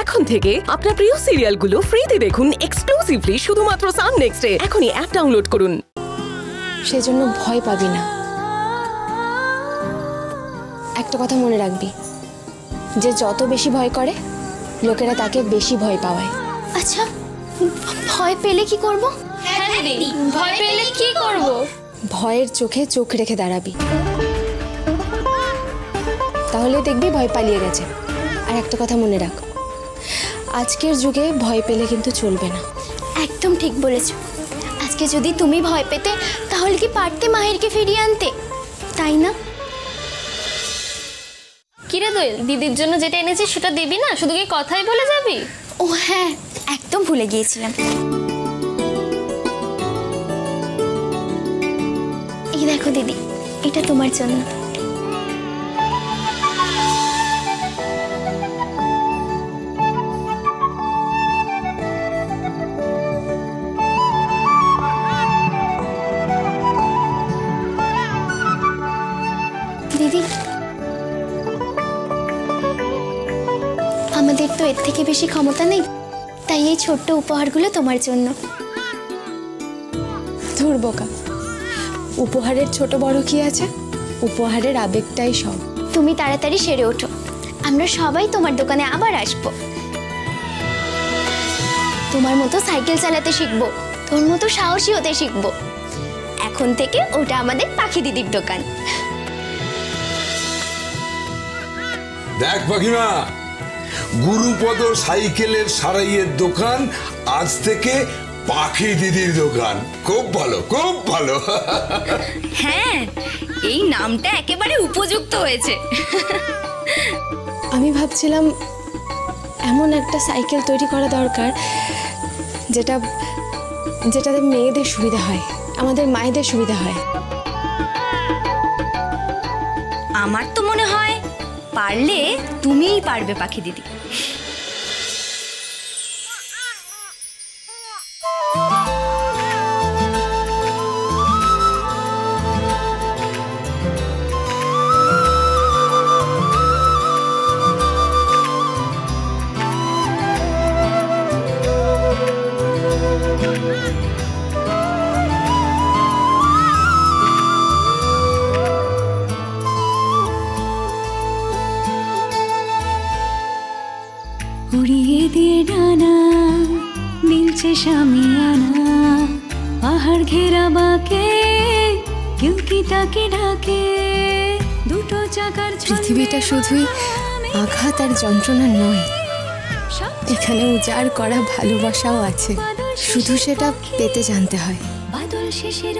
এখন থেকে আপনার প্রিয় সিরিয়ালগুলো ফ্রিতে দেখুন এক্সক্লুসিভলি শুধুমাত্র সান নেক্সটে এখনই অ্যাপ ডাউনলোড করুন। সেজন্য ভয় পাবি না। একটা কথা মনে রাখবি যে যত বেশি ভয় করে লোকেরা তাকে বেশি ভয় পাওয়ায়। আচ্ছা ভয় পেলে কি করব? হ্যাঁ ভয় পেলে কি করব? ভয়ের চোখে চোখ রেখে দাঁড়াবি। তাহলে দেখবি ভয় পালিয়ে গেছে। আর একটা কথা মনে রাখ আজকের যুগে ভয় পেলে কিন্তু চলবে না। একদম ঠিক বলেছ। আজকে যদি তুমি ভয় পেতে তাহলে কি পারতে মাহিরকে ফিরিয়ে আনতে? তাই না? কিরে দোয়েল দিদির জন্য যেটা এনেছি সেটা দিবি না? শুধু কি কথাই বলে যাবি? ও হ্যাঁ একদম ভুলে গিয়েছিলাম। এই দেখো দিদি এটা তোমার জন্য। আমাদের তো এর থেকে বেশি ক্ষমতা নেই। তাই এই ছোট্ট উপহারগুলো তোমার জন্য। ধুর বোকা। উপহারের ছোট বড় কি আছে? উপহারের আবেগটাই সব। তুমি তাড়াতাড়ি সেরে ওঠো। আমরা সবাই তোমার দোকানে আবার আসব। তোমার মতো সাইকেল চালাতে শিখব। তোর মতো সাহসী হতে শিখব। এখন থেকে ওটা আমাদের পাখি দিদির দোকান। দেখ পাখিমা গুরুপদ সাইকেলের সারাইয়ের দোকান আজ থেকে পাখি দিদির দোকান। খুব ভালো খুব ভালো। হ্যাঁ এই নামটা একেবারে উপযুক্ত হয়েছে। আমি ভাবছিলাম এমন একটা সাইকেল তৈরি করা দরকার যেটা যেটাতে মেয়েদের সুবিধা হয় আমাদের মায়েদের সুবিধা হয়। আমার তো মনে হয় পারলে তুমিই পারবে পাখি দিদি। উড়িয়ে দিয়ে ডানা মিলছে সামিয়ানা পাহাড় ঘেরা বাকে কেউ কি তাকে ডাকে? দুটো চাকার পৃথিবীটা শুধুই আঘাত আর যন্ত্রণা নয়। সব এখানে উজাড় করা ভালোবাসাও আছে। শুধু সেটা পেতে জানতে হয়। বাদল শেষের